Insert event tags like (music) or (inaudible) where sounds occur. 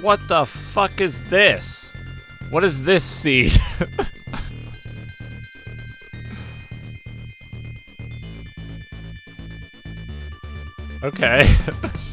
What the fuck is this? What is this seed? (laughs) okay. (laughs)